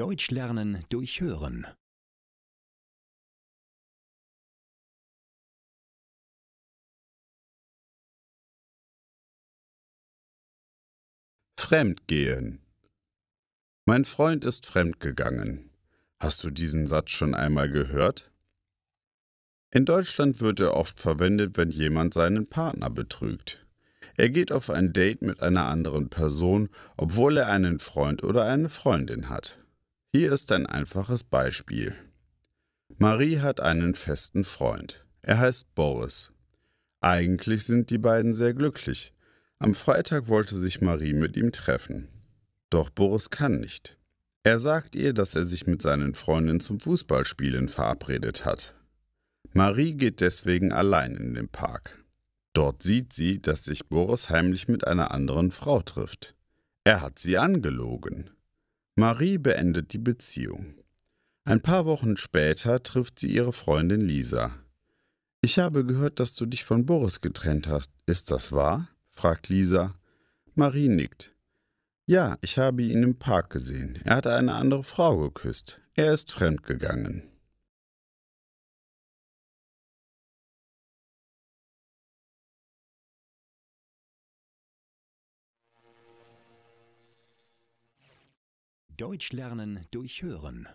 Deutsch lernen durch Hören. Fremdgehen. Mein Freund ist fremdgegangen. Hast du diesen Satz schon einmal gehört? In Deutschland wird er oft verwendet, wenn jemand seinen Partner betrügt. Er geht auf ein Date mit einer anderen Person, obwohl er einen Freund oder eine Freundin hat. Hier ist ein einfaches Beispiel. Marie hat einen festen Freund. Er heißt Boris. Eigentlich sind die beiden sehr glücklich. Am Freitag wollte sich Marie mit ihm treffen. Doch Boris kann nicht. Er sagt ihr, dass er sich mit seinen Freundinnen zum Fußballspielen verabredet hat. Marie geht deswegen allein in den Park. Dort sieht sie, dass sich Boris heimlich mit einer anderen Frau trifft. Er hat sie angelogen. Marie beendet die Beziehung. Ein paar Wochen später trifft sie ihre Freundin Lisa. Ich habe gehört, dass du dich von Boris getrennt hast. Ist das wahr? fragt Lisa. Marie nickt. Ja, ich habe ihn im Park gesehen. Er hat eine andere Frau geküsst. Er ist fremdgegangen. Deutsch lernen durch Hören.